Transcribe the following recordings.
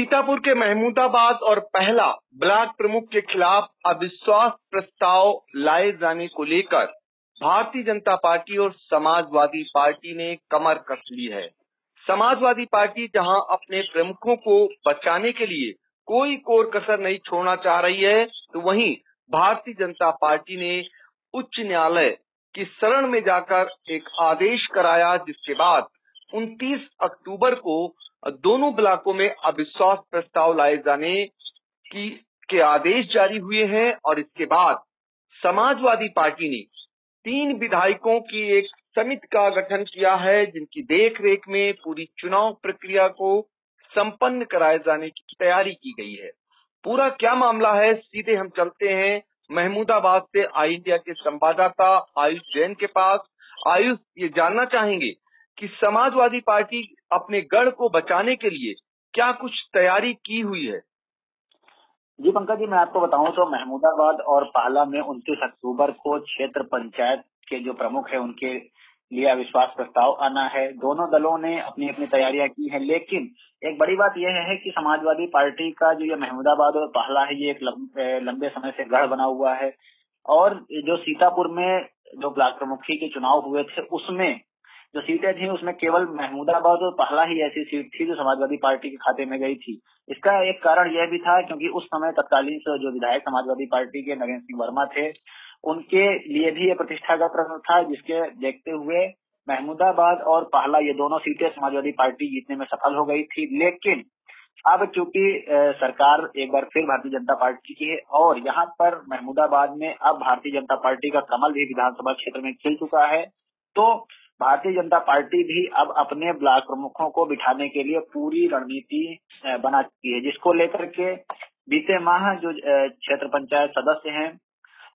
सीतापुर के महमूदाबाद और पहला ब्लॉक प्रमुख के खिलाफ अविश्वास प्रस्ताव लाए जाने को लेकर भारतीय जनता पार्टी और समाजवादी पार्टी ने कमर कस ली है। समाजवादी पार्टी जहाँ अपने प्रमुखों को बचाने के लिए कोई कोर कसर नहीं छोड़ना चाह रही है तो वहीं भारतीय जनता पार्टी ने उच्च न्यायालय की शरण में जाकर एक आदेश कराया, जिसके बाद 29 अक्टूबर को दोनों ब्लॉकों में अविश्वास प्रस्ताव लाए जाने की, के आदेश जारी हुए हैं और इसके बाद समाजवादी पार्टी ने तीन विधायकों की एक समिति का गठन किया है, जिनकी देख रेख में पूरी चुनाव प्रक्रिया को संपन्न कराए जाने की तैयारी की गई है। पूरा क्या मामला है, सीधे हम चलते हैं महमूदाबाद से आई इंडिया के संवाददाता आयुष जैन के पास। आयुष, ये जानना चाहेंगे कि समाजवादी पार्टी अपने गढ़ को बचाने के लिए क्या कुछ तैयारी की हुई है? जी पंकज जी, मैं आपको बताऊँ तो महमूदाबाद और पाला में उनतीस अक्टूबर को क्षेत्र पंचायत के जो प्रमुख है, उनके लिए अविश्वास प्रस्ताव आना है। दोनों दलों ने अपनी अपनी तैयारियाँ की है, लेकिन एक बड़ी बात यह है कि समाजवादी पार्टी का जो ये महमूदाबाद और पहला है, ये एक लंबे समय से गढ़ बना हुआ है। और जो सीतापुर में जो ब्लॉक प्रमुखी के चुनाव हुए थे, उसमें जो सीटें थी उसमें केवल महमूदाबाद और पहला ही ऐसी सीट थी जो समाजवादी पार्टी के खाते में गई थी। इसका एक कारण यह भी था क्योंकि उस समय तत्कालीन जो विधायक समाजवादी पार्टी के नरेंद्र सिंह वर्मा थे, उनके लिए भी ये प्रतिष्ठा का प्रश्न था, जिसके देखते हुए महमूदाबाद और पहला ये दोनों सीटें समाजवादी पार्टी जीतने में सफल हो गई थी। लेकिन अब चूँकि सरकार एक बार फिर भारतीय जनता पार्टी की है और यहाँ पर महमूदाबाद में अब भारतीय जनता पार्टी का कमल भी विधानसभा क्षेत्र में खिल चुका है तो भारतीय जनता पार्टी भी अब अपने ब्लॉक प्रमुखों को बिठाने के लिए पूरी रणनीति बना चुकी है, जिसको लेकर के बीते माह जो क्षेत्र पंचायत सदस्य हैं,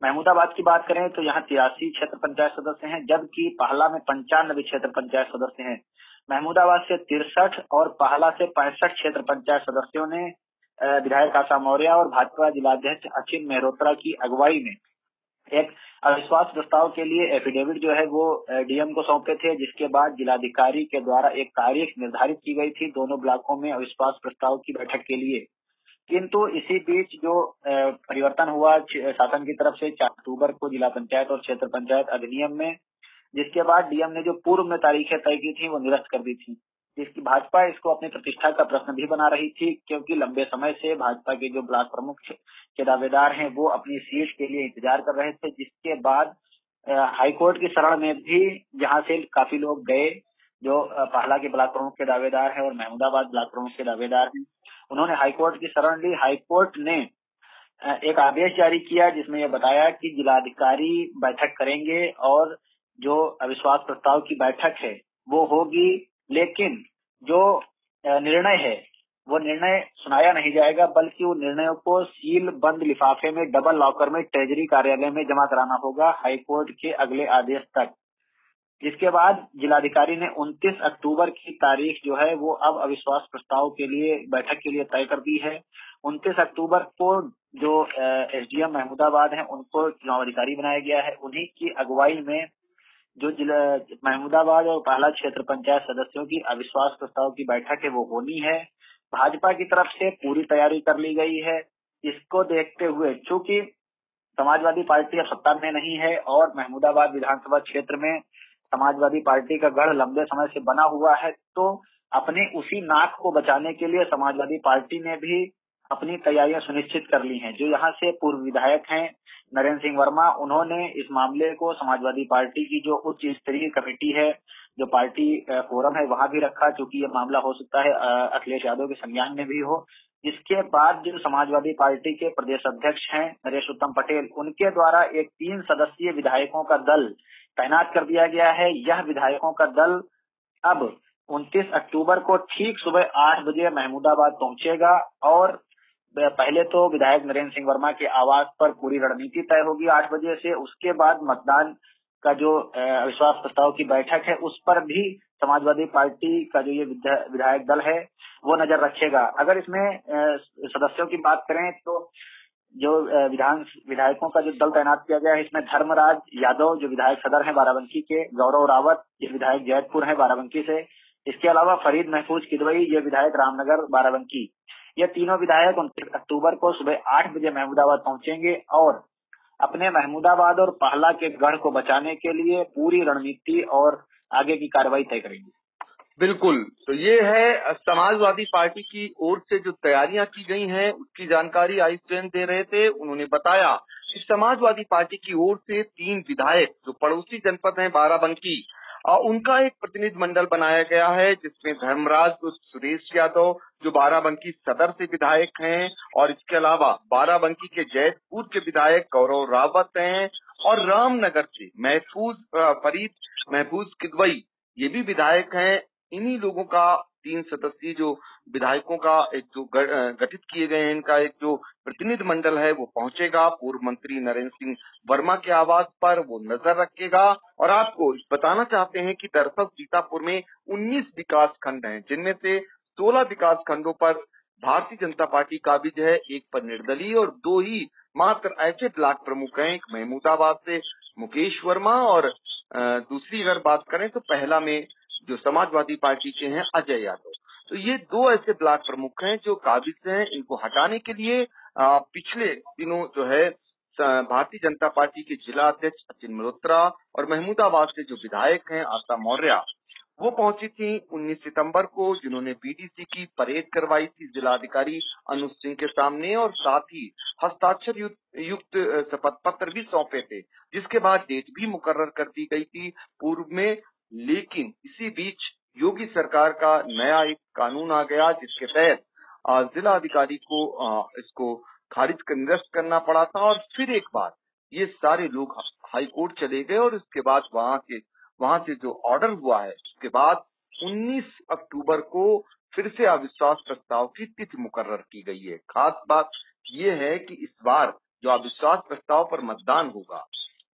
महमूदाबाद की बात करें तो यहाँ तिरासी क्षेत्र पंचायत सदस्य हैं, जबकि पहला में पंचानबे क्षेत्र पंचायत सदस्य हैं। महमूदाबाद से तिरसठ और पहला से पैंसठ क्षेत्र पंचायत सदस्यों ने विधायक आशा मौर्य और भाजपा जिलाध्यक्ष अचिन मेहरोत्रा की अगुवाई में एक अविश्वास प्रस्ताव के लिए एफिडेविट जो है वो डीएम को सौंपे थे, जिसके बाद जिलाधिकारी के द्वारा एक तारीख निर्धारित की गई थी दोनों ब्लॉकों में अविश्वास प्रस्ताव की बैठक के लिए। किंतु इसी बीच जो परिवर्तन हुआ शासन की तरफ़ से, चार अक्टूबर को जिला पंचायत और क्षेत्र पंचायत अधिनियम में, जिसके बाद डीएम ने जो पूर्व में तारीखें तय की थी, वो निरस्त कर दी थी। जिसकी भाजपा इसको अपनी प्रतिष्ठा का प्रश्न भी बना रही थी, क्योंकि लंबे समय से भाजपा के जो ब्लॉक प्रमुख के दावेदार हैं, वो अपनी सीट के लिए इंतज़ार कर रहे थे, जिसके बाद हाईकोर्ट की शरण में भी जहाँ से काफ़ी लोग गए, जो पहला के ब्लॉक प्रमुख के दावेदार है और महमूदाबाद ब्लॉक प्रमुख के दावेदार हैं, उन्होंने हाईकोर्ट की शरण ली। हाईकोर्ट ने एक आदेश जारी किया जिसमें यह बताया कि जिलाधिकारी बैठक करेंगे और जो अविश्वास प्रस्ताव की बैठक है, वो होगी लेकिन जो निर्णय है, वो निर्णय सुनाया नहीं जाएगा, बल्कि वो निर्णयों को सील बंद लिफाफे में, डबल लॉकर में, ट्रेजरी कार्यालय में जमा कराना होगा हाईकोर्ट के अगले आदेश तक। जिसके बाद जिलाधिकारी ने 29 अक्टूबर की तारीख जो है, वो अब अविश्वास प्रस्ताव के लिए, बैठक के लिए तय कर दी है। 29 अक्टूबर को जो एसडीएम महमूदाबाद है, उनको चुनाव अधिकारी बनाया गया है। उन्हीं की अगुवाई में जो जिला महमूदाबाद और पहला क्षेत्र पंचायत सदस्यों की अविश्वास प्रस्ताव की बैठक है, वो होनी है। भाजपा की तरफ़ से पूरी तैयारी कर ली गई है। इसको देखते हुए, चूँकि समाजवादी पार्टी अब सत्ता में नहीं है और महमूदाबाद विधानसभा क्षेत्र में समाजवादी पार्टी का गढ़ लंबे समय से बना हुआ है तो अपने उसी नाक को बचाने के लिए समाजवादी पार्टी ने भी अपनी तैयारियाँ सुनिश्चित कर ली हैं। जो यहाँ से पूर्व विधायक हैं, नरेंद्र सिंह वर्मा, उन्होंने इस मामले को समाजवादी पार्टी की जो उच्च स्तरीय कमेटी है, जो पार्टी फोरम है, वहाँ भी रखा क्योंकि ये मामला हो सकता है अखिलेश यादव के संज्ञान में भी हो। इसके बाद जो समाजवादी पार्टी के प्रदेश अध्यक्ष हैं, नरेश उत्तम पटेल, उनके द्वारा एक तीन सदस्यीय विधायकों का दल तैनात कर दिया गया है। यह विधायकों का दल अब 29 अक्टूबर को ठीक सुबह आठ बजे महमूदाबाद पहुंचेगा और पहले तो विधायक नरेंद्र सिंह वर्मा के आवास पर पूरी रणनीति तय होगी आठ बजे से। उसके बाद मतदान का जो अविश्वास प्रस्ताव की बैठक है, उस पर भी समाजवादी पार्टी का जो ये विधायक दल है, वो नज़र रखेगा। अगर इसमें सदस्यों की बात करें तो जो विधान, विधायकों का जो दल तैनात किया गया है, इसमें धर्मराज यादव, जो विधायक सदर है बाराबंकी के, गौरव रावत, ये विधायक जैतपुर है बाराबंकी से। इसके अलावा फरीद महफूज किदवई, ये विधायक रामनगर बाराबंकी। ये तीनों विधायक उनतीस अक्टूबर को सुबह आठ बजे महमूदाबाद पहुँचेंगे और अपने महमूदाबाद और पहला के गढ़ को बचाने के लिए पूरी रणनीति और आगे की कार्रवाई तय करेंगे। बिल्कुल। तो ये है समाजवादी पार्टी की ओर से जो तैयारियाँ की गई हैं, उसकी जानकारी आयुष जैन दे रहे थे। उन्होंने बताया कि समाजवादी पार्टी की ओर से तीन विधायक, जो पड़ोसी जनपद हैं बाराबंकी उनका एक प्रतिनिधि मंडल बनाया गया है, जिसमें धर्मराज सुरेश यादव, जो बाराबंकी सदर से विधायक हैं, और इसके अलावा बाराबंकी के जैतपुर के विधायक गौरव रावत हैं, और रामनगर से महफूज फरीद महफूज किदवई, ये भी विधायक हैं। इन्हीं लोगों का तीन सदस्यीय जो विधायकों का एक जो गठित किए गए हैं, इनका एक जो प्रतिनिधि मंडल है, वो पहुंचेगा। पूर्व मंत्री नरेंद्र सिंह वर्मा के आवास पर वो नज़र रखेगा। और आपको बताना चाहते हैं कि दरअसल सीतापुर में 19 विकास खंड हैं, जिनमें से 16 विकास खंडों पर भारतीय जनता पार्टी काबिज है, एक पर निर्दलीय और दो ही मात्र ऐसे ब्लॉक प्रमुख हैं, एक महमूदाबाद से मुकेश वर्मा और दूसरी अगर बात करें तो पहला में जो समाजवादी पार्टी के हैं, अजय यादव। तो ये दो ऐसे ब्लॉक प्रमुख हैं जो काबिज हैं इनको हटाने के लिए पिछले दिनों जो है भारतीय जनता पार्टी के जिला अध्यक्ष अचिन मल्होत्रा और महमूदाबाद से जो विधायक हैं, आशा मौर्य, वो पहुँची थी 19 सितंबर को, जिन्होंने बीडीसी की परेड करवाई थी जिलाधिकारी अनुज सिंह के सामने और साथ ही हस्ताक्षर युक्त शपथ पत्र भी सौंपे थे, जिसके बाद डेट भी मुकर्र कर दी गई थी। पूर्व में लेकिन इसी बीच योगी सरकार का नया एक कानून आ गया जिसके तहत जिला अधिकारी को इसको खारिज निरस्त करना पड़ा था और फिर एक बार ये सारे लोग हाई कोर्ट चले गए और इसके बाद वहाँ के, वहाँ से जो ऑर्डर हुआ है उसके बाद 19 अक्टूबर को फिर से अविश्वास प्रस्ताव की तिथि मुकर्र की गई है। खास बात ये है कि इस बार जो अविश्वास प्रस्ताव पर मतदान होगा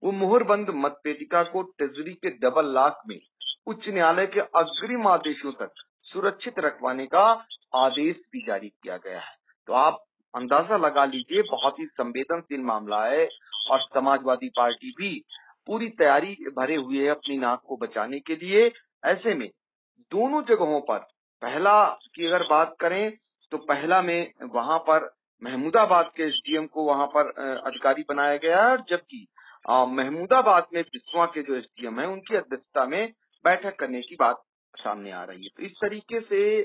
वो मोहरबंद मतपेटिका को ट्रेजरी के डबल लाख में उच्च न्यायालय के अग्रिम आदेशों तक सुरक्षित रखवाने का आदेश भी जारी किया गया है। तो आप अंदाज़ा लगा लीजिए, बहुत ही संवेदनशील मामला है और समाजवादी पार्टी भी पूरी तैयारी भरे हुए है अपनी नाक को बचाने के लिए। ऐसे में दोनों जगहों पर पहला की अगर बात करें तो पहला में वहाँ पर महमूदाबाद के एसडीएम को वहाँ पर अधिकारी बनाया गया है जबकि महमूदाबाद में बिस्वा के जो एसडीएम है उनकी अध्यक्षता में बैठक करने की बात सामने आ रही है। तो इस तरीके से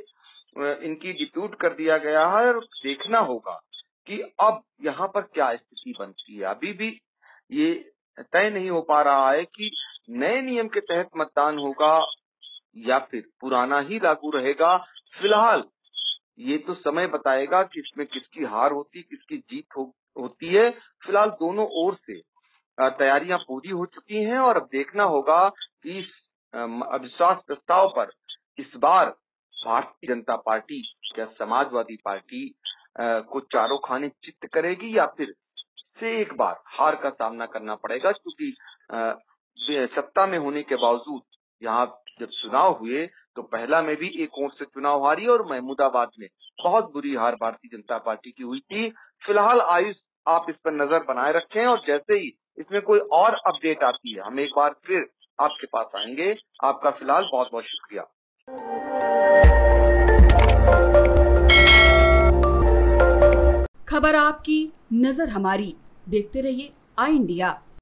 इनकी डिप्यूट कर दिया गया है और देखना होगा कि अब यहाँ पर क्या स्थिति बनती है। अभी भी ये तय नहीं हो पा रहा है कि नए नियम के तहत मतदान होगा या फिर पुराना ही लागू रहेगा। फ़िलहाल ये तो समय बताएगा कि इसमें किसकी हार होती किसकी जीत हो, होती है। फ़िलहाल दोनों ओर से तैयारियाँ पूरी हो चुकी हैं और अब देखना होगा कि इस अविश्वास प्रस्ताव पर इस बार भारतीय जनता पार्टी या समाजवादी पार्टी को चारों खाने चित्त करेगी या फिर से एक बार हार का सामना करना पड़ेगा? क्योंकि सत्ता में होने के बावजूद यहाँ जब चुनाव हुए तो पहला में भी एक ओर से चुनाव हारी और महमूदाबाद में बहुत बुरी हार भारतीय जनता पार्टी की हुई थी। फ़िलहाल आयुष आप इस पर नज़र बनाए रखें और जैसे ही इसमें कोई और अपडेट आती है। हम एक बार फिर आपके पास आएँगे। आपका फ़िलहाल बहुत बहुत शुक्रिया। खबर आपकी, नज़र हमारी। देखते रहिए आई इंडिया।